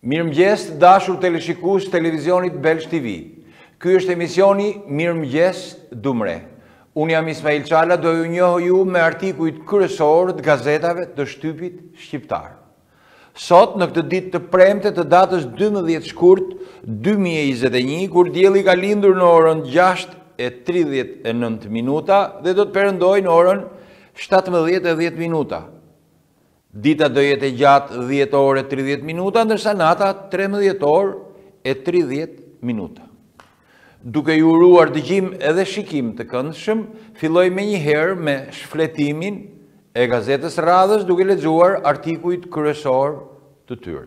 Mirëmëngjes të dashur teleshikues televizionit Belsh TV. Ky është emisioni Mirëmëngjes Dumre. Unë jam Ismail Çala, do ju njoh ju me artikujt kryesorë të gazetave të shtypit shqiptar. Sot në këtë ditë të premte të datës 12 shkurt 2021, kur dielli ka lindur në orën 6 e 39 minuta dhe do të perëndojë në orën 17 e 10 minuta. Dita do jetë e gjatë dhjetë orë e tridhjetë minuta, ndërsa nata trembëdhjetë orë e tridhjetë minuta. Duke ju uruar dëgjim edhe shikim të këndshëm, filloj menjëherë me shfletimin e gazetës së radhës duke lexuar artikujt kryesorë të tyre.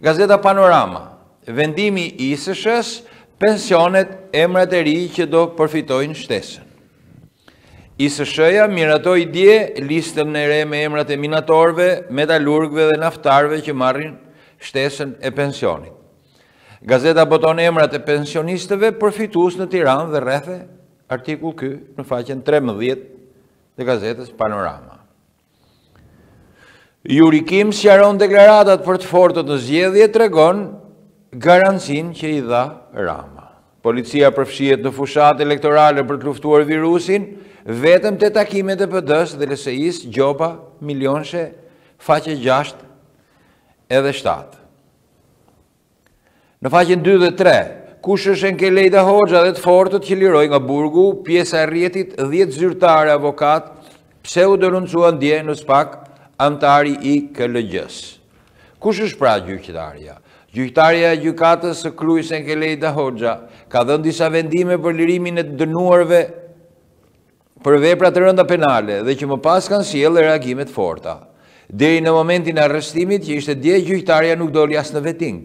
Gazeta Panorama, vendimi i ISSH-së, pensionet emrat e rinj që do përfitojnë shtesën. ISSH-ja miratoi dje listën e re me emrat e minatorëve, metalurgëve dhe naftarëve që marrin shtesën e pensionit. Gazeta boton emrat e pensionistëve përfitues në Tiranë dhe rrethe, artikull ky në faqen 13 të gazetës Panorama. Yuri Kim sqaron deklaratat për të fortët në zgjedhje, tregon garancinë që i dha Rama. Policia përfshihet në fushatë elektorale për të luftuar virusin, vetëm te takimet e PD-së dhe LSI-së, gjoba milionëshe, faqe 6 edhe 7. Në faqen 2 dhe 3, kush është Enkelejda Hoxha dhe të fortët që liroi nga burgu, pjesë e rrjetit 10 zyrtarë e avokatë, pse u denoncuan dje në SPAK anëtari i KLGJ-së. Kush është pra gjyqtarja? Gjyqtarja e gjykatës së Krujës Enkelejda Hoxha ka dhënë disa vendime për lirimin e dënuarve për vepra të rënda penale dhe që më pas kanë sjellë reagime të forta. Deri në momentin e arrestimit që ishte dje gjyqtarja nuk doli as në vetting.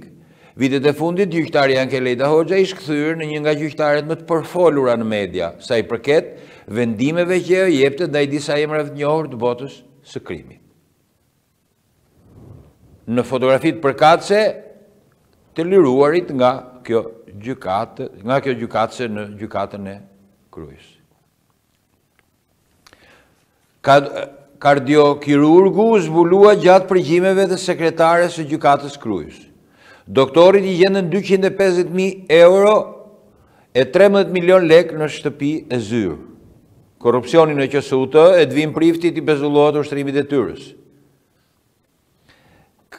Vitet e fundit gjyqtarja Enkelejda Hoxha ish kthyer në një nga gjyqtaret më të përfolura në media, sa i përket vendimeve që ajo jepte ndaj disa emrave të njohur të botës së krimit. Në fotografitë përkatëse të liruarit nga kjo gjykatë, nga kjo gjykatëse në gjykatën e Krujës. Kardiokirurgu u zbulua gjatë përgjimeve të sekretares së gjykatës Krujës. Doktorit i gjenden 250.000 euro E trembëdhjetë milionë lekë në shtëpi e zyrë. Korrupsioni në QSUT, Edvin Priftit i pezullohet ushtrimi i detyrës.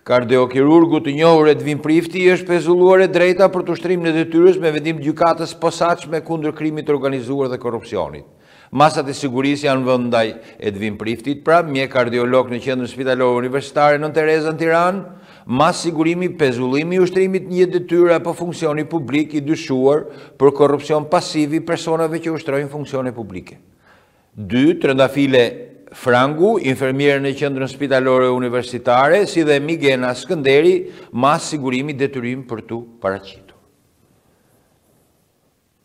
Kardiokirurgut të njohur Edvin Prifti i është pezulluar e drejta për të ushtrimin e detyrës me vendim të gjykatës posaçme kundër krimit të organizuar dhe korrupsionit. Masat e sigurisë janë vënë ndaj Edvin Priftit, pra mjek kardiolog në Qendrën Spitalore Universitare Nënë Tereza në Tiranë, masë sigurimi, pezullimi i ushtrimit një detyre apo funksioni publik i dyshuar për korrupsion pasiv i personave që ushtrojnë funksione publike. 2. Trëndafile Frangu, infermiere në Qendrën Spitalore Universitare, si dhe Migena Skënderi, masë sigurimi detyrim për t'u paraqitur.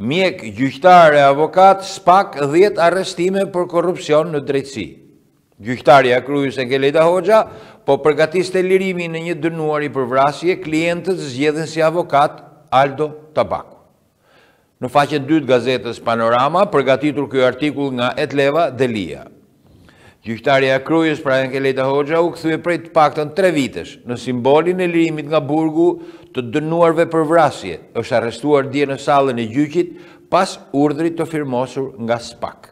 Mjek, gjyqtarë e avokatë SPAK dhjetë arrestime për korrupsion në drejtësi. Gjyqtarja e Krujës Enkelejda Hoxha po përgatiste lirimin e një dënuari për vrasje, klientët zgjedhin si avokat Aldo Tabaku. Në faqen dy të gazetës Panorama, përgatitur ky artikull nga Etleva Delia. Gjyqtarja e Krujës, pra Enkelejda Hoxha, u kthye prej të paktën tre vitesh, në simbolin e lirimit nga burgu të dënuarve për vrasje, është arrestuar dje në sallën e gjyqit, pas urdhrit të firmosur nga SPAK.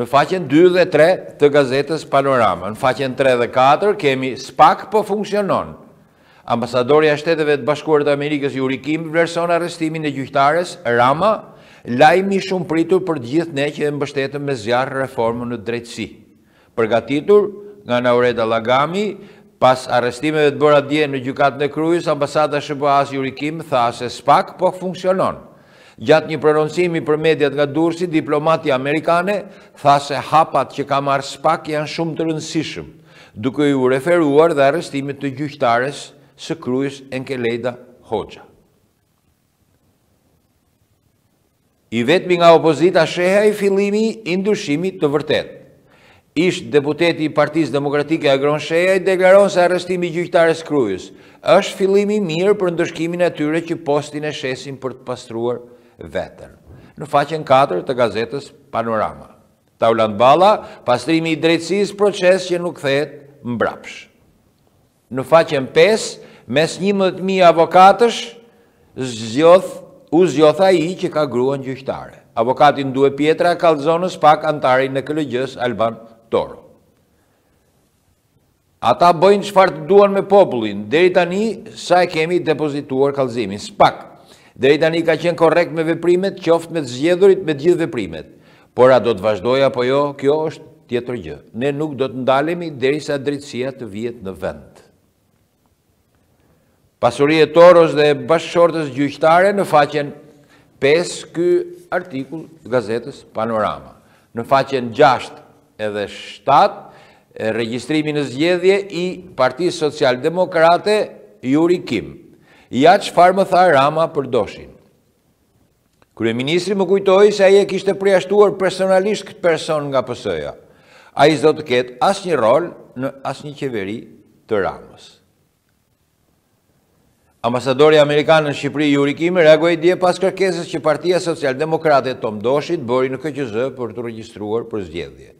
Në faqen 2 dhe 3 të gazetës Panorama, në faqen 3 dhe 4 kemi SPAK po funksionon, Ambasadorja e Shteteve të Bashkuara të Amerikës Yuri Kim vlerëson arrestimin e gjyqtares Rama, lajm i shumë pritur për të gjithë ne që e mbështetëm me zjarr reformën në drejtësi. Përgatitur nga Naureda Llagami, pas arrestimeve të bëra dje në Gjykatën e Krujës, ambasada e SHBA-së Yuri Kim tha se SPAK po funksionon. Gjatë një prononcimi për mediat nga Durrësi, diplomatja amerikane tha se hapat që ka marrë SPAK janë shumë të rëndësishëm, duke iu referuar dhe arrestimit të gjyqtares së Krujës Enkelejda Hoxha. I vetmi nga opozita Shehaj fillimi i ndryshimit të vërtetë. Ish-deputeti i Partisë Demokratike Agron Shehaj deklaron se arrestimi i gjyqtares së Krujës është fillim i mirë për ndëshkimin e atyre që postin e shesin për të pastruar veten. Në faqen katër të gazetës Panorama. Taulant Balla, Pastrimi i drejtësisë proces që nuk kthehet mbrapsh. Në faqen pesë, mes njëmbëdhjetë mijë avokatësh, zgjodh, u zgjodh ai që ka gruan gjyqtare. Avokati Ndue Pjetra kallëzon në SPAK anëtarin e KLGJ-së Alban Toro. Ata bëjnë çfarë të duan me popullin. Deri tani sa e kemi depozituar kallëzimin. SPAK. Deri tani ka qenë korrekt me veprimet, qoftë me të zgjedhurit, me të gjithë veprimet. Por a do të vazhdojë apo jo, kjo është tjetër gjë. Ne nuk do të ndalemi derisa drejtësia të vihet në vend. Pasuria e Toros dhe bashkëshortës gjyqtare në faqen 5 ky artikull gazetës Panorama. Në faqen 6 edhe 7 regjistrimi në zgjedhje i Partisë Socialdemokrate Yuri Kim. Ja çfarë më tha Rama për Doshin. Kryeministri më kujtoi se ai e kishte përjashtuar personalisht këtë person nga PS-ja. Ai s'do të ketë asnjë rol në asnjë qeveri të Ramës. Ambasadori amerikan në Shqipëri Yuri Kim reagoi dje pas kërkesës që Partia Socialdemokrate e Tom Doshit bëri në KQZ për t'u regjistruar për zgjedhje.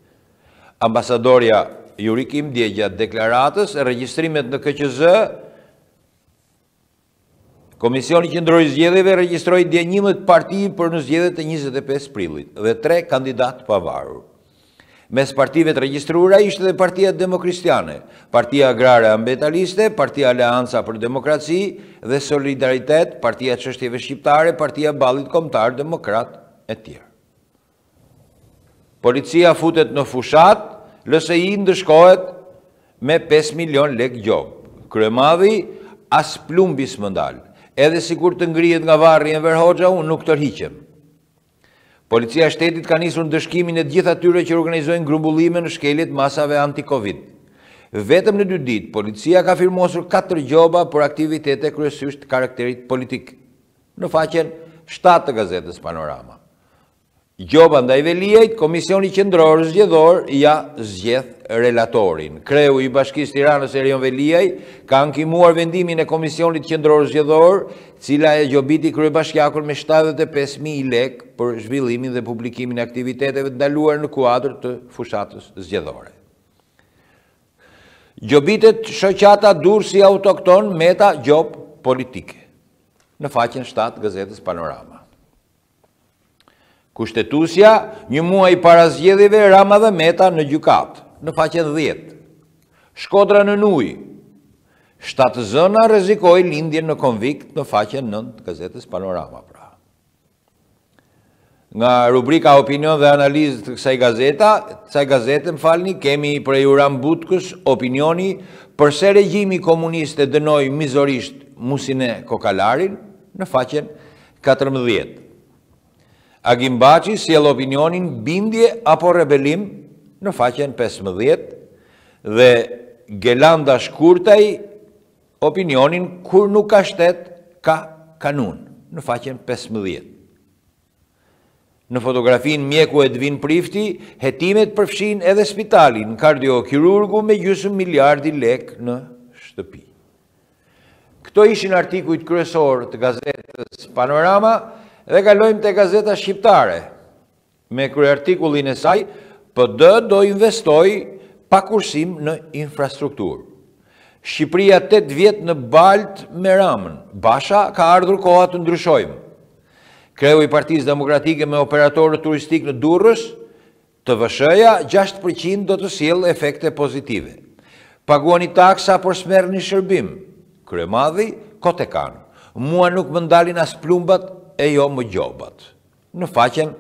Ambasadorja Yuri Kim dje gjatë deklaratës regjistrimet në KQZ Komisioni Qendror i Zgjedhjeve regjistroi dje njëmbëdhjetë parti për në zgjedhjet e njëzet e pesë prillit dhe tre kandidatë të pavarur. Mes partive të regjistruara ishte dhe Partia Demokristiane, Partia Agrare Ambientaliste, Partia Aleanca për Demokraci dhe Solidaritet, Partia e Çështjeve Shqiptare, Partia e Ballit Kombëtar Demokrat e tjerë. Policia futet në fushatë, LSI ndëshkohet me pesë milionë lekë gjobë. Kryemadhi, As plumbi s'më ndal. Edhe sikur të ngrihet nga varri Enver Hoxha, unë nuk tërhiqem. Policia e Shtetit ka nisur ndëshkimin e të gjithë atyre që organizojnë grumbullime në shkelje të masave anti-Covid. Vetëm në dy ditë, policia ka firmosur katër gjoba për aktivitete kryesisht të karakterit politik. Në faqen shtatë të gazetës Panorama. Gjoba ndaj Veliajt, Komisioni Qendror Zgjedhor ia zgjedh relatorin. Kreu i Bashkisë Tiranës Erion Veliaj ka ankimuar vendimin e Komisionit Qendror Zgjedhor, cila e gjobiti kryebashkiakun me shtatëdhjetë e pesë mijë lekë për zhvillimin dhe publikimin e aktiviteteve të ndaluara në kuadër të fushatës zgjedhore. Gjobitet shoqata Durrësi Autokton Meta Gjobë Politike në faqen shtatë të gazetës Panorama. Kushtetuesja, një muaj para zgjedhjeve, Rama dhe Meta në gjykatë, në faqen dhjetë. Shkodra nën ujë, Shtatzëna rrezikoi lindjen në konvikt në faqen nëntë të gazetës Panorama pra. Nga rubrika Opinion dhe Analizë të kësaj gazeta, kësaj gazete më falni, kemi prej Uran Butkës opinioni përse regjimi komunist e dënoi mizorisht Musine Kokalarin në faqen Katërmbëdhjetë. Agim Baçi sjell opinionin Bindje apo rebelim në faqen pesëmbëdhjetë dhe Gelanda Shkurtaj opinionin Kur nuk ka shtet, ka kanun në faqen pesëmbëdhjetë. Në fotografinë mjeku Edvin Prifti, hetimet përfshijnë edhe spitalin, kardiokirurgu me gjysmë miliard lekë në shtëpi. Këto ishin artikujt kryesorë të gazetës Panorama dhe kalojmë te Gazeta Shqiptare. Me kryeartikullin e saj, PD do investojë pa kursim në infrastrukturë. Shqipëria 8 vjet në baltë me Ramën, Basha ka ardhur koha të ndryshojmë. Kreu i Partisë Demokratike me operatorët turistikë në Durrës, TVSH-ja gjashtë për qind do të sjellë efekte pozitive. Paguani taksa por s'merrni shërbim. Kryemadhi, Kot e kanë. Mua nuk më ndalin as plumbat e jo më gjobat. Në faqen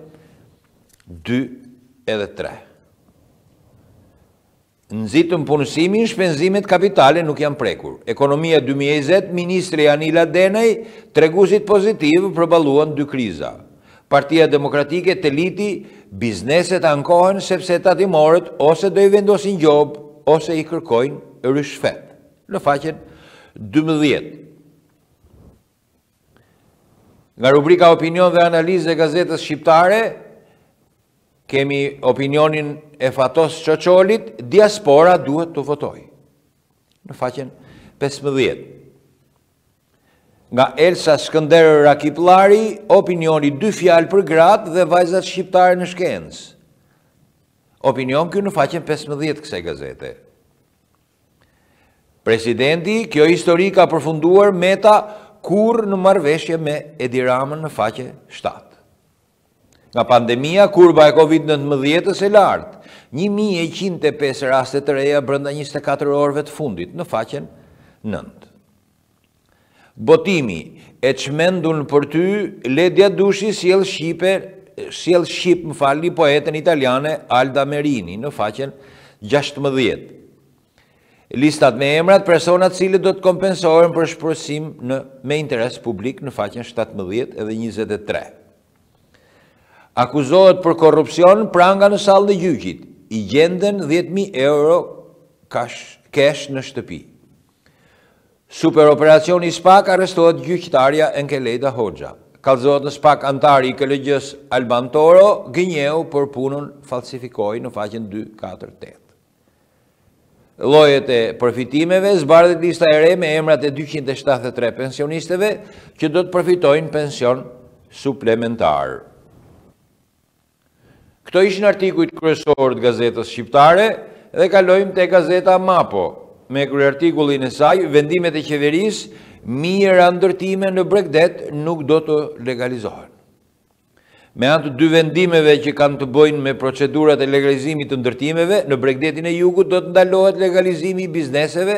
dy edhe tre. Nxitëm punësimin, shpenzimet kapitale nuk janë prekur. Ekonomia dy mijë e njëzet, Ministri Anila Denaj, Treguesit pozitivë përballuan dy kriza. Partia Demokratike, Teliti, Bizneset ankohen sepse tatimorët ose do i vendosin gjobë ose i kërkojnë ryshfet. Në faqen dymbëdhjetë. Nga rubrika Opinion dhe Analizë e Gazetës Shqiptare, kemi opinionin e Fatos Çoçolit, diaspora duhet të votojë. Në faqen 15. Nga Elsa Skënderaj Rakipllari, opinioni dy fjalë për gratë dhe vajzat shqiptare në shkencë. Opinion ky në faqen 15 kësaj gazete. Presidenti, kjo histori ka përfunduar Meta kurrë në marrëveshje me Edi Ramën në faqe 7. Nga pandemia, kurba e COVID-19-ës e lartë, 1.105 raste të reja brenda 24 orëve të fundit, në faqen 9. Botimi, e çmendun për ty, Ledja Dushi sjell shqip, më falni, poeten italiane Alda Merini në faqen gjashtëmbëdhjetë. Listat me emrat personat të cilët do të kompensohen për shpronësim me interes publik në faqen 17 edhe 23. Akuzohet për korrupsion pranga në sallën e gjyqit, i gjenden 10.000 euro cash në shtëpi. Super operacion i SPAK, arrestohet gjyqtarja Enkelejda Hoxha. Kallëzohet në SPAK anëtari i KLGJ-së Alban Toro, gënjeu për punën fallsifikoi në faqen dy, katër, tetë. Llojet e përfitimeve, zbardhet lista e re me emrat e dyqind e shtatëdhjetë e tre pensionisteve që do të përfitojnë pension suplementar. Këto ishin artikujt kryesorë të gazetës shqiptare dhe kalojmë te gazeta Mapo, me kryeartikullin e saj Vendimet e qeverisë, mijëra ndërtime në bregdet nuk do të legalizohen. Me anë të dy vendimeve që kanë të bëjnë me procedurat e legalizimit të ndërtimeve, në bregdetin e jugut do të ndalohet legalizimi i bizneseve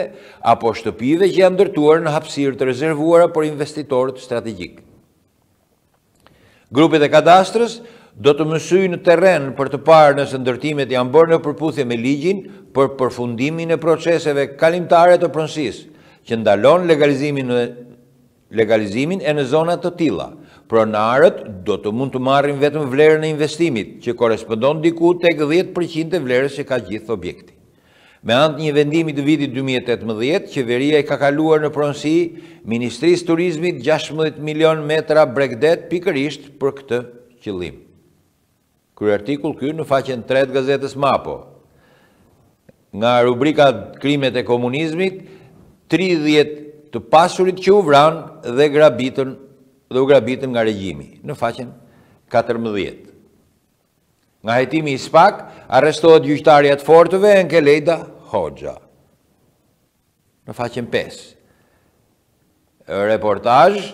apo shtëpive që janë ndërtuar në hapësirë të rezervuara për investitorët strategjikë. Grupet e Kadastrës do të mësyjnë në terren për të parë nëse ndërtimet janë bërë në përputhje me ligjin për përfundimin e proceseve kalimtare të pronësisë, që ndalon legalizimin në legalizimin e në zona të tilla. Pronarët do të mund të marrin vetëm vlerën e investimit, që korrespondon diku tek dhjetë për qind e vlerës që ka gjithë objekti. Me anë të një vendimi të vitit dy mijë e tetëmbëdhjetë, qeveria i ka kaluar në pronësi Ministrisë Turizmit gjashtëmbëdhjetë milionë metra bregdet pikërisht për këtë qëllim. Kryeartikull ky në faqen tre të gazetës Mapo. Nga rubrika Krimet e komunizmit, 30 të pasurit që u vranë dhe grabitën dhe u grabitën nga regjimi në faqen 14. Nga hetimi i SPAK, arrestohet gjyqtarja e të fortëve Enkelejda Hoxha. Në faqen 5. Reportazh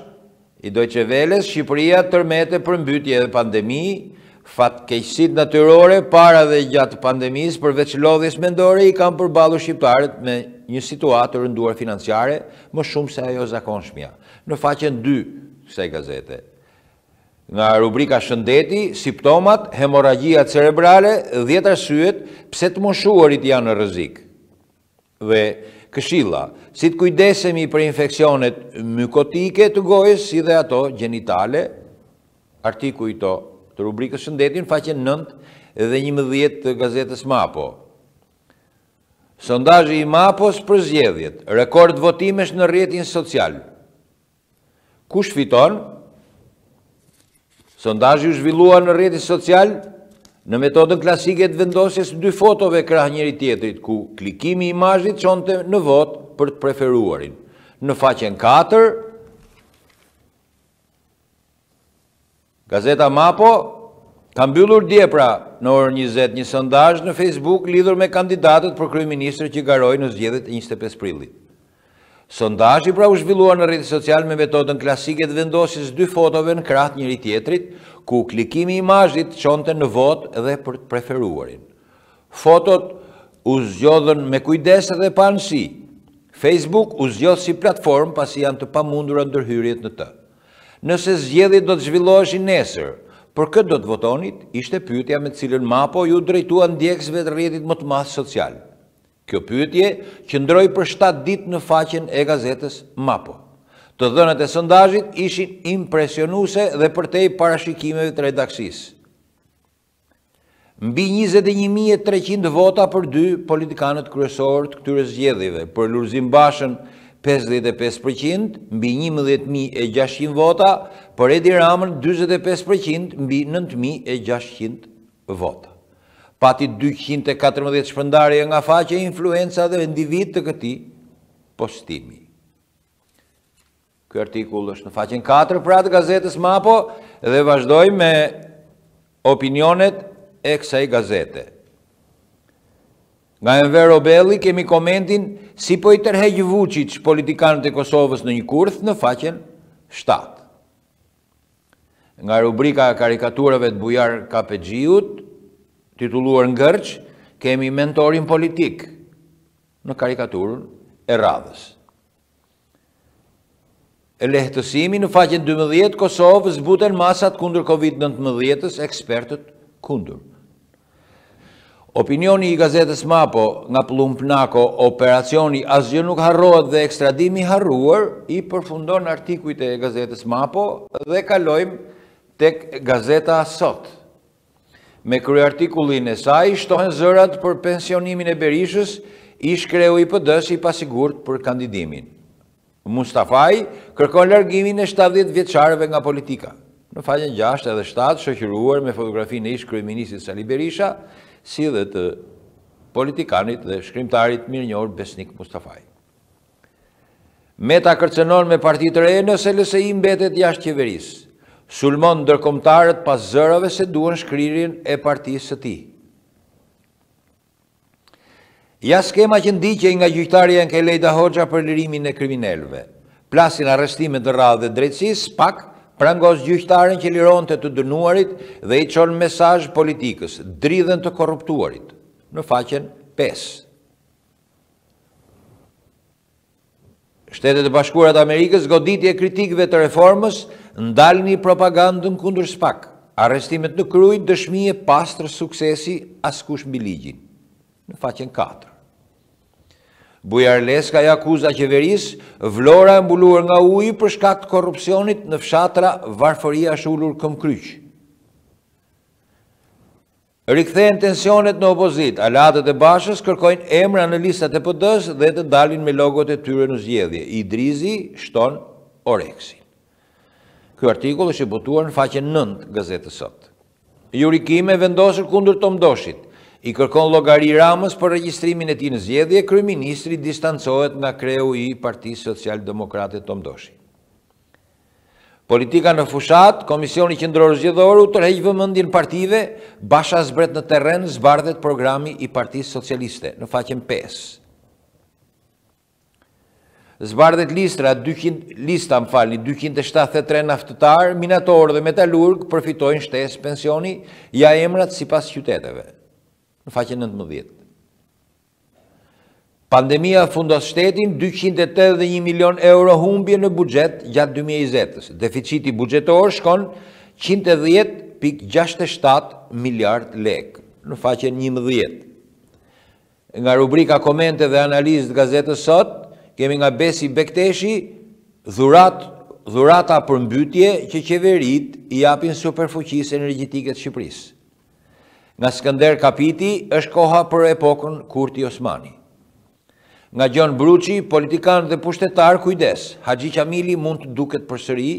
i Deutsche Welles, Shqipëria tërmete përmbytje dhe pandemi, fatkeqësitë natyrore para dhe gjatë pandemisë përveç lodhjes mendore i kanë përballur shqiptarët me një situatë të rënduar financiare më shumë se ajo zakonshmja. Në faqen 2 kësaj gazete. Nga rubrika Shëndeti, simptomat, hemorragjia cerebrale, dhjetë arsyet pse të moshuarit janë në rrezik dhe këshilla si të kujdesemi për infeksionet mykotike të gojës si dhe ato gjenitale, artikuj këto të rubrikës Shëndeti në faqen 9 dhe 11 të gazetës Mapo. Sondazhi i Mapos për zgjedhjet, rekord votimesh në rrjetin social. Kush fiton? Sondazhi u zhvillua në rrjetin social në metodën klasike të vendosjes dy fotove krah njëri tjetrit, ku klikimi i imazhit çonte në votë për të preferuarin. Në faqen 4, Gazeta Mapo ka mbyllur dje pra në orën njëzet një sondazh në Facebook lidhur me kandidatët për kryeministër që garojnë në zgjedhjet e njëzet e pesë prillit. Sondazhi pra u zhvillua në rrjetet sociale me metodën klasike të vendosjes dy fotove në krah të njëri-tjetrit, ku klikimi i imazhit çonte në votë dhe për të preferuarin. Fotot u zgjodhën me kujdes dhe pa anësi. Facebook u zgjodh si platformë pasi janë të pamundura ndërhyrjet në të. Nëse zgjedhjet do të zhvilloheshin nesër, për kë do të votonit, ishte pyetja me të cilën Mapo iu drejtua ndjekësve të rrjetit më të madh social. Kjo pyetje qëndroi për shtatë ditë në faqen e gazetës Mapo. Të dhënat e sondazhit ishin impresionuese dhe përtej parashikimeve të redaksisë. Mbi njëzet e një mijë e treqind vota për dy politikanët kryesorë të këtyre zgjedhjeve, për Lulzim Bashën pesëdhjetë e pesë për qind, mbi njëmbëdhjetë mijë e gjashtëqind vota, për Edi Ramën dyzet e pesë për qind, mbi nëntë mijë e gjashtëqind vota. Pati dyqind e katërmbëdhjetë shpërndarje nga faqe influence dhe individë të këtij postimi. Ky artikull është në faqen 4 pra të gazetës Mapo dhe vazhdojmë me opinionet e kësaj gazete. Nga Enver Robelli kemi komentin si po i tërheq Vuçiç politikanët e Kosovës në një kurth në faqen 7. Nga rubrika e karikaturave të Bujar Kapexhiut, titulluar Ngërç, kemi mentorin politik në karikaturën e radhës. Lehtësimi në faqen 12 Kosovë zbuten masat kundër Covid-19-s, ekspertët kundër. Opinioni i gazetës Mapo nga Pëllumb Nako, operacioni asgjë nuk harrohet dhe ekstradimi i harruar i përfundon artikujt e gazetës Mapo dhe kalojmë tek gazeta Sot. Me kryeartikullin e saj shtohen zërat për pensionimin e Berishës, ish-kreu i PD-së i pasigurt për kandidimin. Mustafaj kërkon largimin e shtatëdhjetë vjeçarëve nga politika. Në faqen gjashtë edhe shtatë shoqëruar me fotografinë e ish-kryeministrit Sali Berisha, si dhe të politikanit dhe shkrimtarit të mirënjohur Besnik Mustafaj. Meta kërcënon me parti të re nëse LSI mbetet jashtë qeverisë. Sulmon ndërkombëtarët pas zërave se duan shkrirjen e partisë së tij. Ja skema që ndiqej nga gjyqtarja Enkeleda Hoxha për lirimin e kriminelëve. Plasin arrestimet në radhët e drejtësisë, SPAK prangos gjyqtaren që lironte të dënuarit dhe i çon mesazh politikës, dridhen të korruptuarit, në faqen pesë. Shtetet e Bashkuara të Amerikës goditje kritikëve të reformës, ndalni propagandën kundër SPAK. Arrestimet në Krujë dëshmi e pastër suksesi askush mbi ligjin. Në faqen 4. Bujar Leskaj akuza qeverisë, Vlora e mbuluar nga uji për shkak të korrupsionit në fshatra, varfëria është ulur këmbëkryq. Rikthehen tensionet në opozitë, aleatët e Bashës kërkojnë emra në listat e PD-së dhe të dalin me logot e tyre në zgjedhje, Idrizi shton oreksin. Ky artikull është i botuar në faqen nëntë të gazetës Sot. Yuri Kim e vendosur kundër Tom Doshit, i kërkon llogari Ramës për regjistrimin e tij në zgjedhje, kryeministri distancohet nga kreu i Partisë Socialdemokrate Tom Doshi. Politika në fushatë, Komisioni Qendror Zgjedhor u tërheq vëmendjen partive, Basha zbret në terren, zbardhet programi i Partisë Socialiste, në faqen pesë. Zbardhet listra, lista më falni, 273 naftëtarë, minatorë dhe metalurgë përfitojnë shtesë pensioni, ja emrat sipas qyteteve. Në faqen 19. Pandemia fundos shtetin dyqind e tetëdhjetë e një milionë euro humbje në buxhet gjatë dy mijë e njëzetës. Deficiti buxhetor shkon njëqind e dhjetë pikë gjashtëdhjetë e shtatë miliardë lekë, në faqen njëmbëdhjetë. Nga rubrika Komente dhe analizë të gazetës Sot, kemi nga Besi Bekteshi, dhurat, dhurata përmbytje që qeveritë i japin superfuqisë energjetike të Shqipërisë. Nga Skënder Kapiti është koha për epokën Kurti Osmani. Nga Gjon Bruçi, politikanë dhe pushtetarë, kujdes, Haxhi Qamili mund të duket përsëri,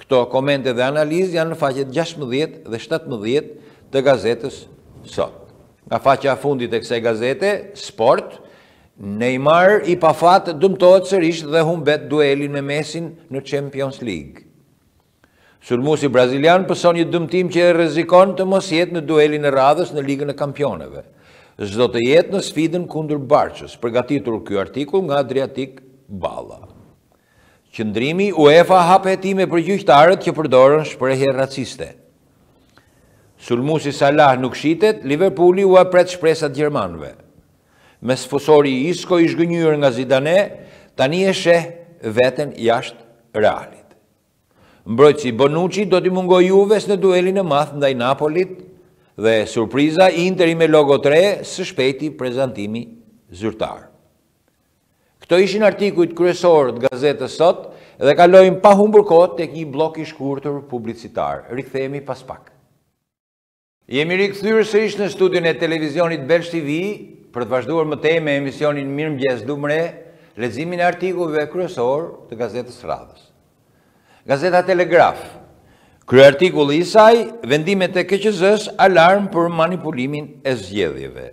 këto komente dhe analizë janë në faqet 16 dhe 17 të gazetës Sot. Nga faqja e fundit e kësaj gazete, sport, Neymar i pafat dëmtohet sërish dhe humbet duelin me Messin në Champions League. Sulmuesi brazilian pëson një dëmtim që e rrezikon të mos jetë në duelin e radhës në Ligën e Kampioneve. S'do të jetë në sfidën kundër Barçës, përgatitur ky artikull nga Adriatik Balla. Qëndrimi, UEFA hap hetime për gjyqtarët që përdorën shprehje raciste. Sulmuesi Salah nuk shitet, Liverpooli ua pret shpresat gjermanëve. Mesfushori Isco i zhgënjyer nga Zidane, tani e sheh veten jashtë Realit. Mbrojtësi Bonucci do t'i mungojë Juves në duelin e madh ndaj Napolit dhe surpriza Interi me logo të re, së shpejti prezantimi zyrtar. Këto ishin artikujt kryesorë të gazetës Sot dhe kalojmë pa humbur kohë tek një bllok i shkurtër publicitar. Rikthehemi pas pak. Jemi rikthyer sërish në studion e televizionit Belsh TV për të vazhduar më tej me emisionin Mirëmëngjes Dumre, leximin e artikujve kryesorë të gazetës së radhës. Gazeta Telegraf. Kryeartikulli i saj, vendimet e KQZ-së alarm për manipulimin e zgjedhjeve.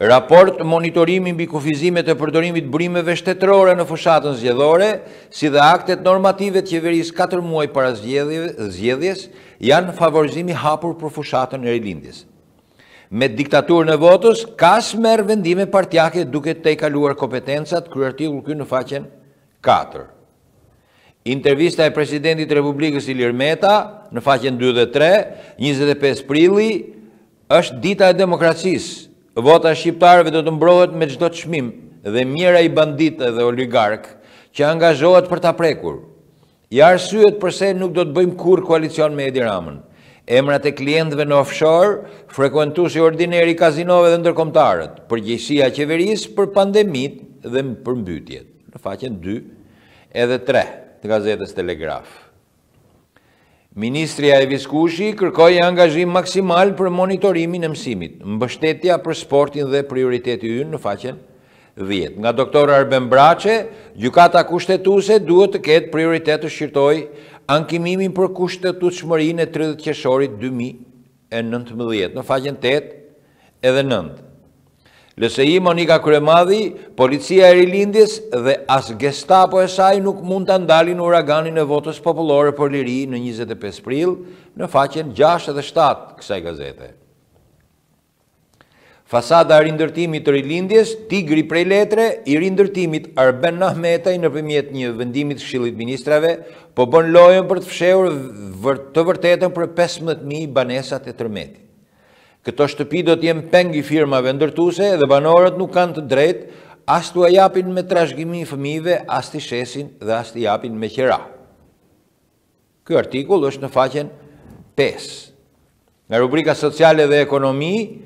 Raport monitorimi mbi kufizimet e përdorimit të burimeve shtetërore në fushatën zgjedhore, si dhe aktet normative të qeverisë katër muaj para zgjedhjes, janë favorizim i hapur për fushatën e Rilindjes. Me diktaturën e votës, KAS merr vendime partiake duke tejkaluar kompetencat, kryeartikull ky në faqen Katër. Intervista e Presidentit të Republikës Ilir Meta në faqen dy dhe tre, njëzet e pesë prilli, Është dita e demokracisë, vota e shqiptarëve do të mbrohet me çdo çmim dhe mjerë ai bandit dhe oligark që angazhohet për ta prekur. Ja arsyet përse nuk do të bëjmë kurrë koalicion me Edi Ramën. Emrat e klientëve në offshore, frekuentuesi ordiner i kazinove dhe ndërkombëtarët, përgjegjësia e qeverisë për pandemitë dhe përmbytjet. në faqen 2 edhe 3 të gazetës Telegraf. Ministrja Evis Kushi kërkoi angazhim maksimal për monitorimin e mësimit, mbështetja për sportin prioriteti ynë në faqen 10. Nga doktor Arben Braçe, gjykata kushtetuese duhet të ketë prioritet të shqyrtojë ankimimin për kushtetutshmërinë e 30 qershorit 2019 në faqen 8 edhe 9. LSI Monika Kryemadhi, Policia e Rilindjes dhe as Gestapo e saj nuk mund ta ndalin uraganin e votës popullore për liri në njëzet e pesë prill, në faqen gjashtë dhe shtatë të kësaj gazete. Fasada e rindërtimit të Rilindjes, tigri prej letre i rindërtimit Arben Ahmetaj nëpërmjet një vendimi të Këshillit të Ministrave po bën lojën për të fshehur të vërtetën për pesëmbëdhjetë mijë banesat e tërmetit. Këto shtëpi do të jenë peng i firmave ndërtuese dhe banorët nuk kanë të drejtë as t'ua japin me trashëgimi fëmijëve, as t'i shesin dhe as t'i japin me qira. Ky artikull është në faqen pesë. Nga rubrika sociale dhe ekonomi,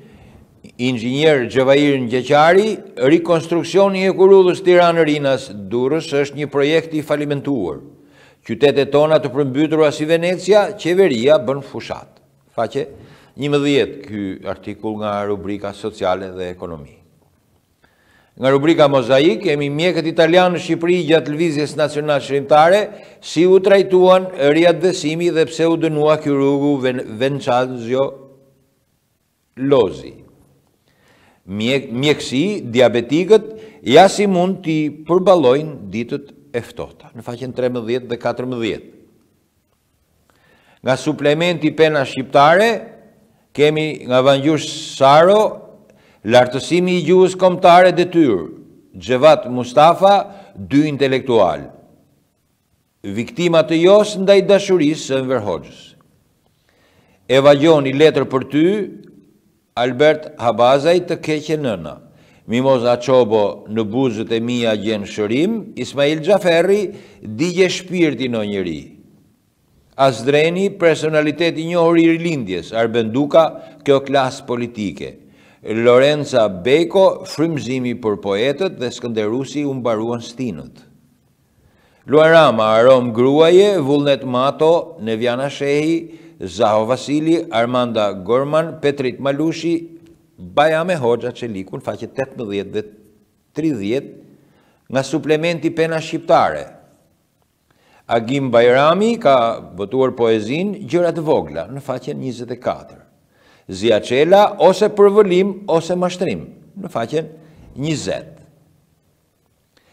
inxhinier Xhevair Ngjeqari, rikonstruksioni i hekurudhës Tiranë Rinas Durrës është një projekt i falimentuar. Qytetet tona të përmbytura si Venecia, qeveria bën fushatë. Faqe njëmbëdhjetë ky artikull nga rubrika Sociale dhe Ekonomi. Nga rubrika Mozaik, kemi mjekët italianë në Shqipëri gjatë lëvizjes nacionalçlirimtare, si u trajtuan riatdhesimi dhe pse u dënua kirurgu Venancio Lozi. Mjekësi, diabetikët, ja si mund t'i përballojnë ditët e ftohta, në faqen 13 dhe 14. Nga suplementi Pena Shqiptare, kemi nga Vangjush Saro, Lartësimi i gjuhës kombëtare detyrë, Xhevat Mustafa, dy intelektualë. Viktima të xhelozisë ndaj dashurisë së Enver Hoxhës. Eva Gjoni, letër për ty, Albert Habazaj të keqe nëna. Mimoza Çobo në buzët e mia gjen shërim, Ismail Xhaferri digje shpirtin o njeri. Asdreni, personalitet i njohur i Rilindjes, Arben Duka, kjo klasë politike. Lorenca Bejko, frymëzimi për poetët dhe Skënder Rusi u mbaruan stinët. Luan Rama, Aromë Gruaje, Vullnet Mato, Nevjana Shehi, Zaho Vasili, Armanda Gorman, Petrit Malushi, Bajame Hoxha Çeliku në faqet tetëmbëdhjetë dhe tridhjetë nga suplementi Pena Shqiptare. Agim Bajrami ka botuar poezinë Gjëra të vogla në faqen 24. Zija Çela ose përvëlim ose mashtrim në faqen 20.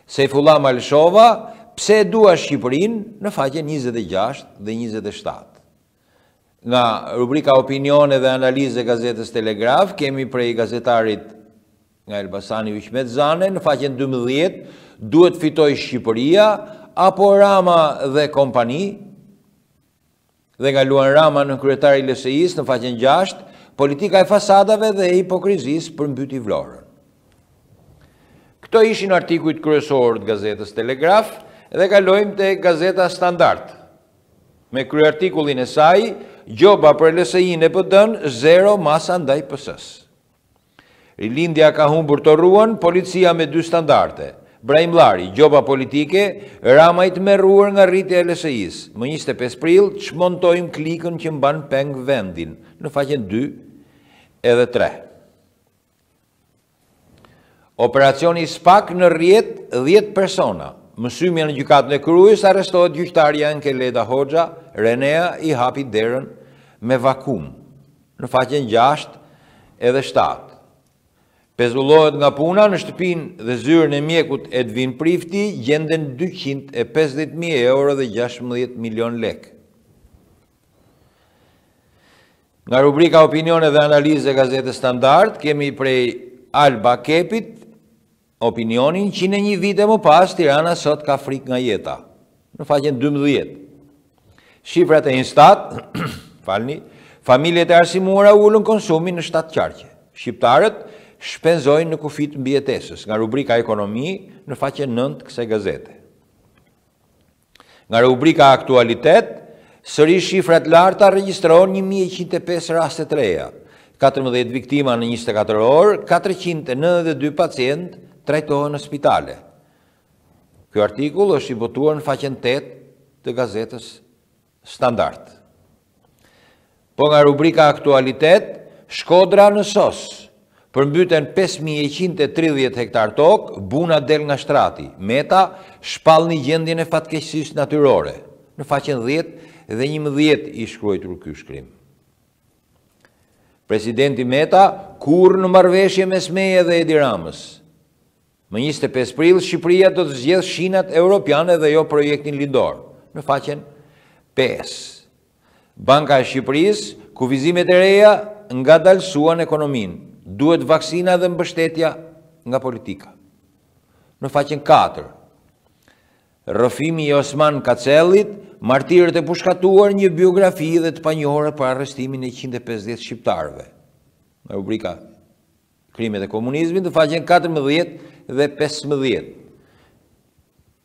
Sejfulla Malëshova, Pse e dua Shqipërinë, në faqen njëzet e gjashtë dhe njëzet e shtatë. Nga rubrika Opinione dhe Analizë e Gazetës Telegraf, kemi prej gazetarit nga Elbasani Hyqmet Zane, në faqen 12, duhet fitojë Shqipëria, apo Rama dhe kompani, Dhe nga Luan Rama, nënkryetari i LSI-së, në faqen gjashtë, Politika e fasadave dhe e hipokrizisë përmbyti Vlorën. Këto ishin artikujt kryesorë të gazetës Telegraf dhe kalojmë te gazeta Standard. Me kryeartikullin e saj, gjoba për LSI-në e PD-në, zero masa ndaj PS-së. Rilindja ka humbur toruan, policia me dy standarde. Braimllari, Gjoba politike, Rama i tmerruar nga rritja e LSI-së, Më njëzet e pesë prill, Çmontojmë klikën që mban peng vendin, në faqen dy edhe tre. Operacioni SPAK në rrjet dhjetë persona, Mësymja në Gjykatën e Krujës, arrestohet gjyqtarja Enkeleda Hoxha, Renea i hapi derën me vakum. Në faqen gjashtë edhe shtatë. Pezullohet nga puna në shtëpinë dhe zyrën e mjekut Edvin Prifti gjenden dyqind e pesëdhjetë mijë euro dhe gjashtëmbëdhjetë milionë lekë. Nga rubrika opinione dhe analizë e gazetës standard, kemi prej Alba Kepit, Opinionin qind e një vite më pas, Tirana sot ka frikë nga jeta. Në faqen 12. Shifrat e INSTAT, falni, familjet e arsimuara ulën konsumin në shtatë qarqe. Shqiptarët shpenzojnë në kufijtë mbijetesës, nga rubrika ekonomi në faqen 9 kësaj gazete. Nga rubrika Aktualitet, Sërish shifra të larta regjistrohen një mijë e qind e pesë raste të reja, katërmbëdhjetë viktima në njëzet e katër orë, katërqind e nëntëdhjetë e dy pacientë trajtohen në spitale. Ky artikull është i botuar në faqen tetë të gazetës Standard. Po nga rubrika aktualitet, Shkodra në sos. Përmbyten 5130 hektar tokë, Buna del nga shtrati. Meta shpallni gjendjen e fatkeqësisë natyrore. Në faqen 10 dhe 11 i shkruajtur ky shkrim. Presidenti Meta kurrë një marrëveshje mes meje dhe Edi Ramës. Më njëzet e pesë prill Shqipëria do të zgjedhë shinat europiane dhe jo projektin lindor, në faqen pesë. Banka e Shqipërisë, Kufizimet e reja ngadalësuan ekonominë, duhet vaksina dhe mbështetja nga politika. Në faqen katër. Rrëfimi i Osman Kacellit, martirët e pushkatuar një biografi dhe të panjohurat për arrestimin e 150 shqiptarëve. Nga rubrika Krimet e komunizmit në faqen 14 dhe 15.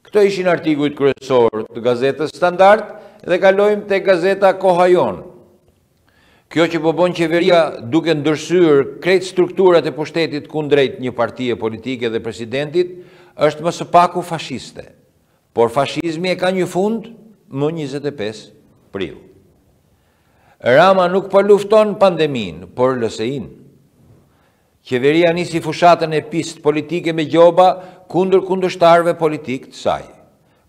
Këto ishin artikujt kryesorë të gazetës Standard dhe kalojmë te gazeta Koha Jonë. Kjo që po bën qeveria duke ndërsyer krejt strukturat e pushtetit kundrejt një partie politike dhe presidentit, është më së paku fashiste. Por fashizmi e ka një fund më 25 prill. Rama nuk po lufton pandeminë, por LSI-në. Qeveria nisi fushatën e pistë politike me gjoba kundër kundërshtarëve politikë të saj.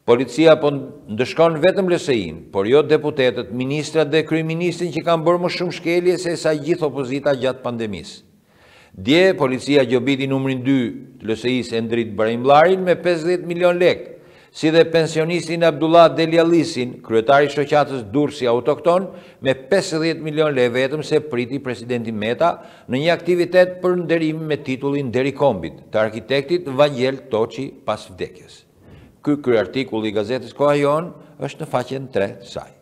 Policia po ndëshkon vetëm LSI-në, por jo deputetët, ministrat dhe kryeministrin që kanë bërë më shumë shkelje sesa gjithë opozita gjatë pandemisë. Dje, policia gjobiti numrin dy të LSI-së Endrit Braimllarin me pesëdhjetë milionë lekë, si dhe pensionistin Abdullah Deliallisin, kryetar i shoqatës Durrësi Autokton, me pesëdhjetë milionë lekë vetëm se priti presidenti Meta në një aktivitet për nderim me titullin Nderi i Kombit, të arkitektit Vangjel Toçi pas vdekjes. Ky kryeartikull i gazetës Koha Jonë është në faqen tre të saj.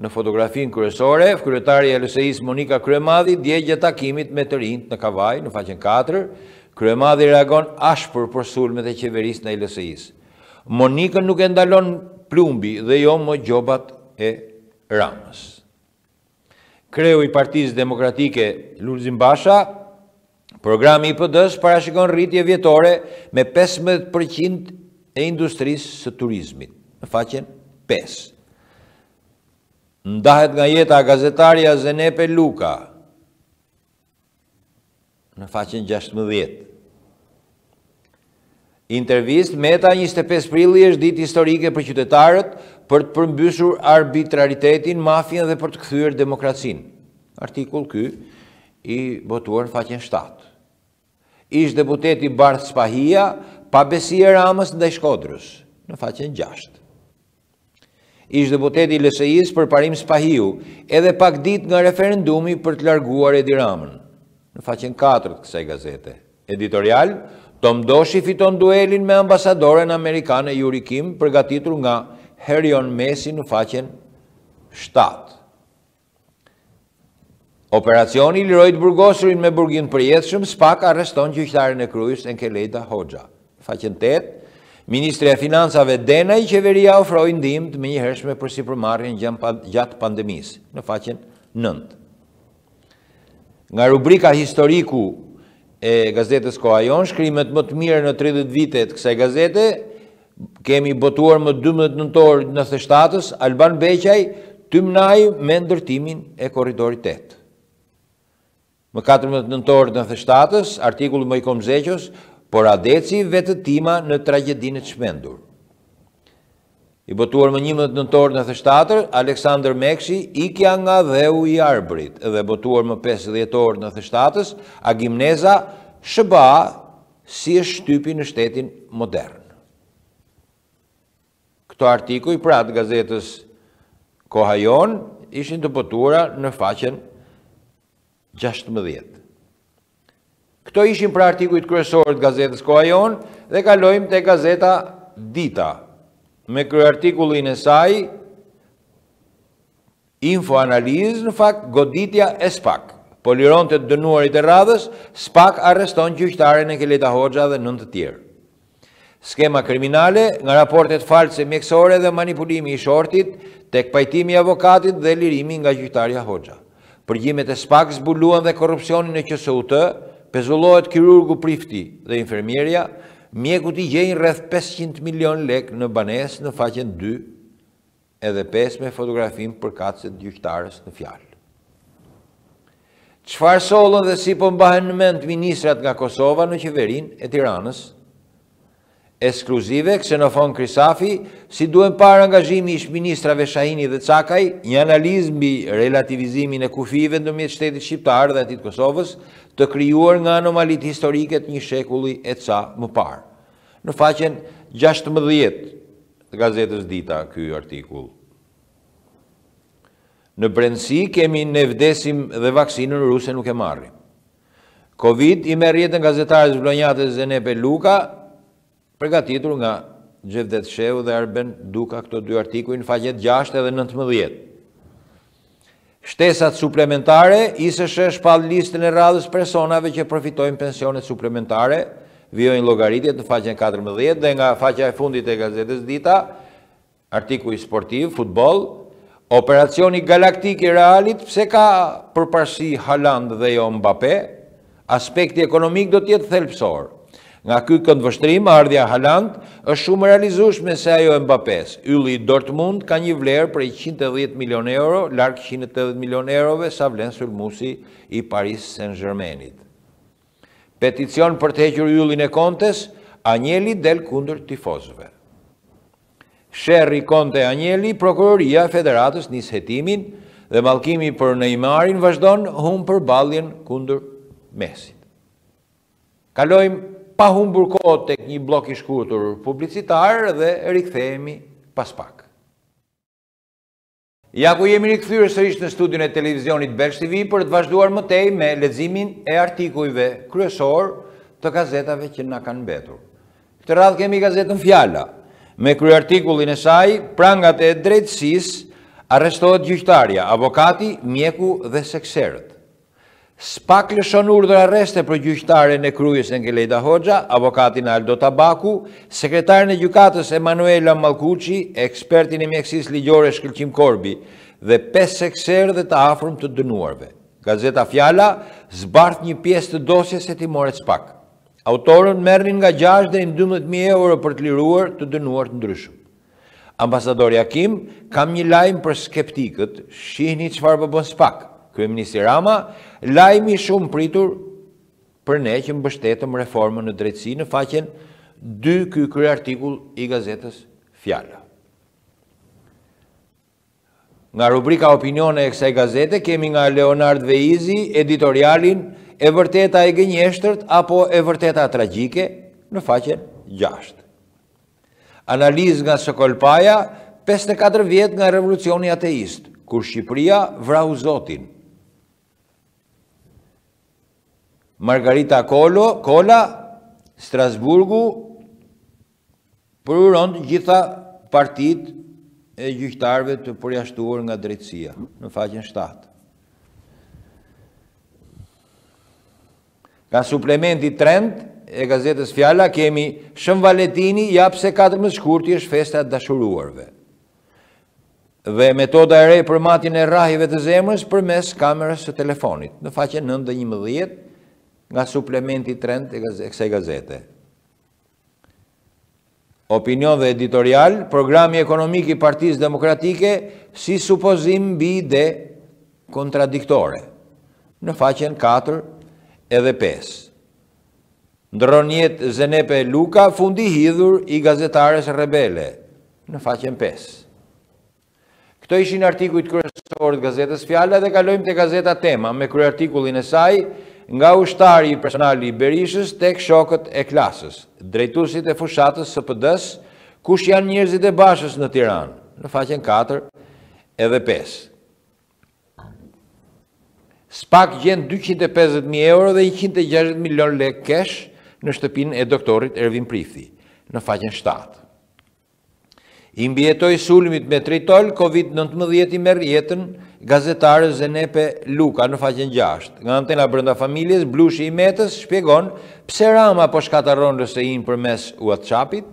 Në fotografinë kryesore, kryetarja e LSI-së Monika Kryemadhi dje gjatë takimit me të rinjtë në Kavajë, në faqen 4, Kryemadhi reagon ashpër për sulmet e qeverisë ndaj LSI-së. Monikën nuk e ndalon plumbi dhe jo më gjobat e Ramës. Kreu i Partisë Demokratike, Lulzim Basha, Programi i PD-së parashikon rritje vjetore me 15 për qind e industrisë së turizmit, në faqen 5. Ndahet nga jeta gazetarja Zenepe Luka, Në faqen 16. Intervistë, Meta 25 prilli është ditë historike për qytetarët për të përmbysur arbitraritetin, mafien dhe për të kthyer demokracinë. Artikull ky i botuar në faqen 7. Ish deputeti Bardh Spahia, pabesi e Ramës ndaj Shkodrës, në faqen 6. Ish-deputeti i LSI-së Përparim Spahiu, edhe pak ditë nga referendumi për të larguar Edi Ramën. Në faqen katër të kësaj gazete. Editorial, Tom Doshi fiton duelin me ambasadoren amerikane Yuri Kim, përgatitur nga Herion Mesi në faqen shtatë. Operacioni liroi të burgosurin me burgim të përjetshëm, SPAK arreston gjyqtaren e Krujës, Enkelejda Hoxha. Faqen tetë, Ministrja e Financave Denaj, Qeveria ofroi ndihmë të menjëhershme për sipërmarrjen gjatë pandemisë, në faqen nëntë. Nga rubrika Historiku e gazetës Koha Jonë, shkrimet më të mira në 30 vite të kësaj gazete, kemi botuar më 12 nëntor 97-ës, Alban Beqaj, tymnajë me ndërtimin e korridorit 8. Më 14 nëntor 97-ës, artikulli Moikom Zeqos, Poradeci vetëtima në tragjedinë e çmendur. I botuar më 11 nëntor 97-ës, Aleksandër Meksi, ikja nga dheu i Arbrit dhe botuar më 5 dhjetor 97-ës, Agim Neza, SHBA si është shtypi në shtetin modern. Këto artikuj pra të gazetës Koha Jonë ishin të botuara në faqen gjashtëmbëdhjetë. Këto ishin pra artikujt kryesorë të gazetës Koha Jonë dhe kalojmë te gazeta Dita me kryartikullin e saj Info analizë në fakt goditja e SPAK. Po lironte të dënuarit e radhës, SPAK arreston gjyqtaren Enkelejda Hoxha dhe nëntë të tjerë. Skema kriminale, nga raportet false mjekësore dhe manipulimi i shortit, tek pajtimi i avokatit dhe lirimi nga gjyqtarja Hoxha. Përgjimet e SPAK zbuluan dhe korrupsionin në QSUT, pezullohet kirurgu Prifti dhe infermierja, mjekut i gjejnë rreth pesëqind milionë lekë në banesë në faqen dy Edhe pesë me fotografinë përkatëse të gjyqtares në fjalë. Çfarë sollën dhe si po mbahen në mend ministrat nga Kosova në qeverinë e Tiranës? Eskluzive, Ksenofon Krisafi, si duhet parë angazhimi i ish ministrave Shahini dhe Cakaj, një analizë mbi relativizimin e kufijve ndërmjet shtetit shqiptar dhe atij të Kosovës, të krijuar nga anomalitë historike të një shekulli e ca më parë. Në faqen 16 të gazetës Dita ky artikull. Në brendësi kemi ne vdesim dhe vaksinën ruse nuk e marrim. Covid i merr jetën gazetares vlonjate Zenepe Luka, përgatitur nga Xhevdet Shehu dhe Arben Duka këto dy artikuj në faqet gjashtë edhe nëntëmbëdhjetë. Shtesat suplementare, ISSH shpall listën e radhës personave që përfitojnë pensionet suplementare, vijojnë llogaritjet në faqen katërmbëdhjetë dhe nga faqja e fundit e gazetës Dita, artikuj sportiv, futboll, operacioni galaktik i Realit pse ka përparësi Haaland dhe jo Mbappe? Aspekti ekonomik do të jetë thelbësor. Nga ky këndvështrim, ardhja e Haaland është shumë më e realizueshme se ajo e Mbappes. Ylli i Dortmund ka një vlerë prej qind e dhjetë milionë euro, larg qind e tetëdhjetë milionë eurove sa vlen sulmuesi i Paris Saint-Germainit. Peticion për të hequr yllin e Contes, Agnelli del kundër tifozëve. Sherri Conte Agnelli Prokuroria e Federatës nis hetimin dhe mallkimi për Neymarin vazhdon, humb përballjen kundër Messit. Kalojmë pa humbur kohë tek një bllok i shkurtër publicitar dhe rikthehemi pas pak. Ja ku jemi rikthyer sërish në studion e televizionit Belsh TV për të vazhduar më tej me leximin e artikujve kryesor të gazetave që na kanë mbetur. Këtë radhë kemi gazetën Fjala, me kryartikullin e saj, prangat e drejtësisë, arrestohet gjyqtarja, avokati, mjeku dhe sekserët. Spak lëshon urdhër arreste për gjyqtaren e Krujës Enkelejda Hoxha, avokatin Aldo Tabaku, sekretarin e gjykatës Emanuela Mallkuçi, ekspertin e mjekësisë ligjore Shkëlqim Korbi dhe pesë sekserë dhe të afërm të dënuarve. Gazeta Fjala zbardh një pjesë të dosjes hetimore të spak. Autorët merrnin nga gjashtë deri në dymbëdhjetë mijë euro për të liruar të dënuar të ndryshëm. Ambasadorja Kim, Kam një lajm për skeptikët, shihni çfarë po bën spak. Kryeministri Rama, Lajmi i shumëpritur për ne që mbështetëm reformën në drejtësi në faqen dy ky kryartikull i gazetës Fjala. Nga rubrika Opinione e kësaj gazete kemi nga Leonard Veizi editorialin E vërteta e gënjeshtërt apo e vërteta tragjike në faqen 6. Analizë nga Sokol Paja 54 vjet nga revolucioni ateist, kur Shqipëria vrau Zotin. Margarita Kolo, Kola, Strasburgu, Po rrëzon gjithë paditë e gjyqtarëve të përjashtuar nga drejtësia, në faqen 7. Nga suplementi trend e gazetës Fjala kemi Shën Valentini ja pse 14 shkurti është festa e të dashuruarve. Dhe metoda e re për matjen e rrahjeve të zemrës përmes kamerës së telefonit, në faqen 9 dhe 11 nga suplementi trend e kësaj gazete. Opinion dhe editorial, programi ekonomik i Partisë Demokratike si supozim mbi ide kontradiktore. Në faqen 4 edhe 5. Ndërron jetë Zenepe Luka, fundi i hidhur i gazetares rebele. Në faqen 5. Këto ishin artikujt kryesorë të gazetës Fjala dhe kalojmë te gazeta Tema me kryeartikullin e saj Nga ushtari personal i Berishës tek shokët e klasës, drejtuesit e fushatës së PD-së, kush janë njerëzit e Bashës në Tiranë? në faqen katër edhe pesë. Spak gjen dyqind e pesëdhjetë mijë euro dhe njëqind e gjashtëdhjetë milionë lekë kesh në shtëpinë e doktorit Ervin Prifti, në faqen shtatë. I mbijetoi sulmit me tritol, Covid nëntëmbëdhjetë i merr jetën gazetares Zenepe Luka në faqen gjashtë. Nga antena brenda familjes, Blushi i Metës shpjegon pse Rama po shkatarron LSI-në përmes WhatsApp-it.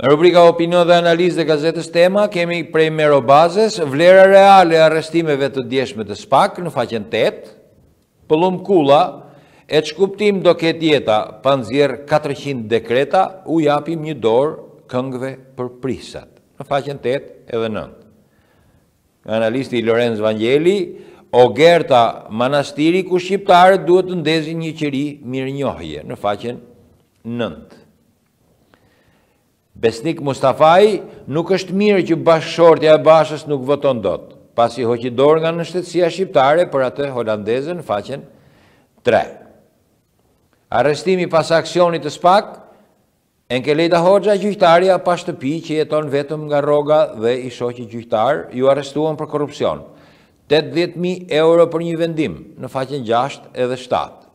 Në rubrikën Opinion dhe analizë të gazetës Tema, kemi prej Mero Bazes, vlera reale e arrestimeve të djeshme të SPAK në faqen 8, Pëllumb Kulla, e ç'kuptim do ketë jeta, pa nxjerrë katërqind dekreta, u japim një dorë këngëve për plisat. Në faqen tetë edhe nëntë. Analisti Lorenc Vangjeli, Ogerta Manastirliu, ku shqiptarët duhet të ndezin një qiri mirënjohje, në faqen nëntë. Besnik Mustafaj, Nuk është mirë që bashkëshortja e Bashës nuk voton dot, pasi hoqi dorë nga nënshtetësia shqiptare për atë holandeze në faqen tre. Arrestimi pas aksionit të SPAK, Enkelejda Hoxha, gjyqtarja pa shtëpi që jeton vetëm nga rroga dhe i shoqi gjyqtar, u arrestuan për korrupsion. 80.000 euro për një vendim, në faqen gjashtë edhe shtatë.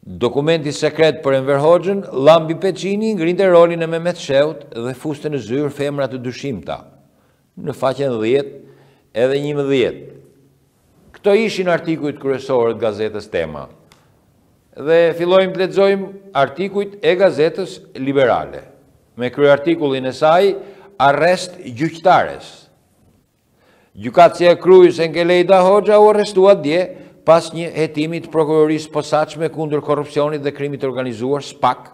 Dokumenti sekret për Enver Hoxhën, Llambi Peçini ngrinte rolin e Mehmet Shehut dhe fuste në zyrë femra të dyshimta. Në faqen dhjetë edhe njëmbëdhjetë. Këto ishin artikujt kryesorë të gazetës Tema. Dhe fillojmë të lexojmë artikujt e gazetës Liberale. Me kryeartikullin e saj, arrest gjyqtares. Gjykatësja e Krujës Enkelejda Hoxha u arrestua dje pas një hetimi të Prokurorisë së Posaçme kundër Korrupsionit dhe Krimit të Organizuar, SPAK,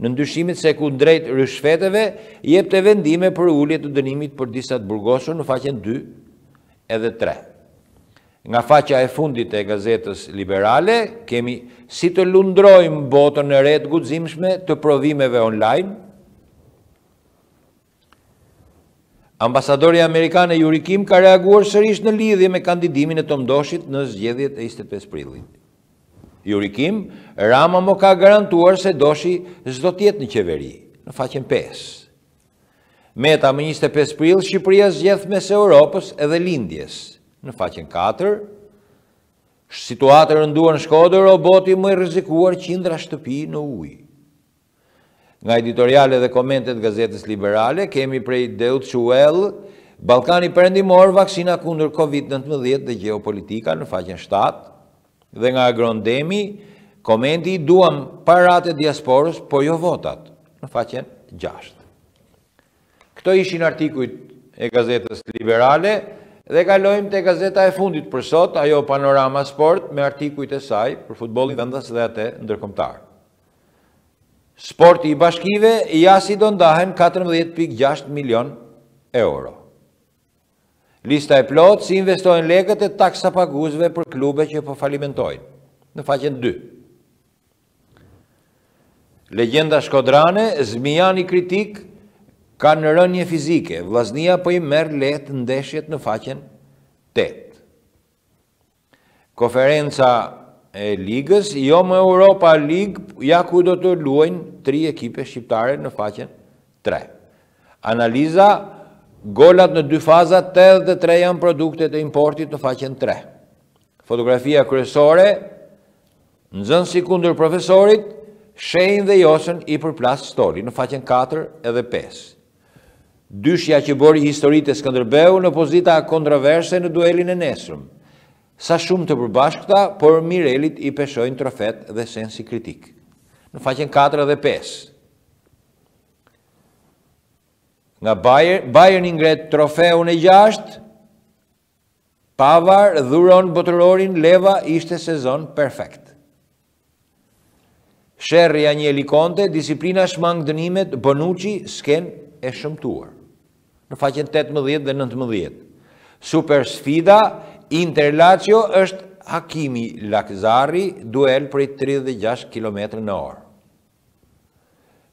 nën dyshimet se kundrejt ryshfeteve jepte vendime për ulje të dënimit për disa të burgosur në faqen 2 edhe 3. Nga faqja e fundit e gazetës Liberale, kemi si të lundrojmë botën e re të guximshme të provimeve online, Ambasadorja amerikane Yuri Kim ka reaguar sërish në lidhje me kandidimin e Tom Doshit në zgjedhjet e 25 prillit. Yuri Kim, Rama më ka garantuar se Doshi s'do të jetë në qeveri, në faqen 5. Meta më 25 prill Shqipëria zgjedh mes Europës edhe Lindjes, në faqen 4. Situata e rënduar në Shkodër, Oboti më i rrezikuar qindra shtëpi në ujë. Nga editorialet dhe komentet e gazetës Liberale, kemi prej Deutsche Welle, Ballkani Perëndimor, vaksina kundër Covid nëntëmbëdhjetë dhe gjeopolitika në faqen shtatë, dhe nga Agron Demi, komenti i duam paratë e diasporës, po jo votat, në faqen gjashtë. Këto ishin artikujt e gazetës Liberale dhe kalojmë te gazeta e fundit për sot, ajo Panorama Sport me artikujt e saj për futbollin vendas dhe atë ndërkombëtar. Sporti i bashkive ja si do ndahen 14.6 milionë euro. Lista e plotë si investohen lekët e taksapaguesve për klube që po falimentojnë, në faqen 2. Legjenda shkodrane, Zmijani kritik, kanë rënie fizike, Vllaznia po i merr lehtë ndeshjet në faqen 8. Konferenca e ligës, jo më Europa League, ja ku do të luajnë tri ekipe shqiptare në faqen 3. Analiza, golat në dy faza, 83 janë produkte të importit në faqen 3. Fotografia kryesore, nxënësi kundër profesorit, Shehin dhe Josën i përplas stoli në faqen 4 edhe 5. Dyshja që bëri histori te Skënderbeu në pozita kontroverse në duelin e nesërm. Sa shumë të përbashkëta, por Mirelit i peshojnë trofetë dhe sensi kritik. Në faqen 4 dhe 5. Nga Bayerni, ngre trofeun e gjashtë, Pavard dhuron botërorin Leva ishte sezon perfekt. Sherri Agnelli Conte, disiplina shmang dënimet, Bonucci skenë e shëmtuar. Në faqen 18 dhe 19. Super sfida, Inter Lazio është Hakimi Lazzari, duel prej 36 km në orë.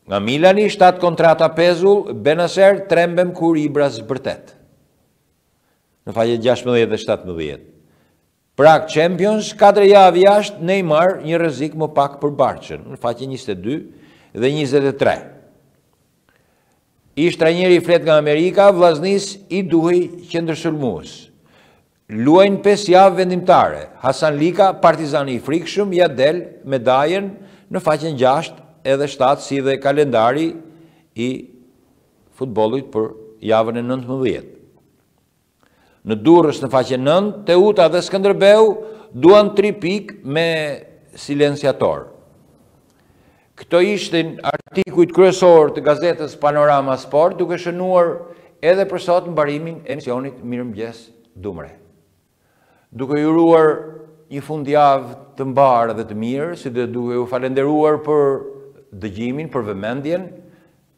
Nga Milani, 7 kontrata pezull, Bennacer trembem kur Ibra bërtet. në faqen gjashtëmbëdhjetë dhe shtatëmbëdhjetë. Prag Champions, katër javë jashtë, Neymar një rrezik më pak për Barçën, në faqen 22 dhe 23. Ish trajneri flet nga Amerika, Vllaznisë i duhej qendërsulmues. Luhen 5 javë vendimtare. Hasan Lika, Partizani i frikshëm, ja duel medaljen në faqen 6 edhe 7 si dhe kalendari i futbollit për javën e nëntëmbëdhjetë. Në Durrës në faqen nëntë, Teuta dhe Skënderbeu duan tri pikë me silenciator. Këto ishtin artikujt kryesor të gazetës Panorama Sport, duke shënuar edhe për sot mbarimin e emisionit Mirëmëngjes Dumre. Duke ju uruar një fundjavë të mbarë dhe të mirë, si dhe duke ju falenderuar për dëgjimin, për vëmendjen,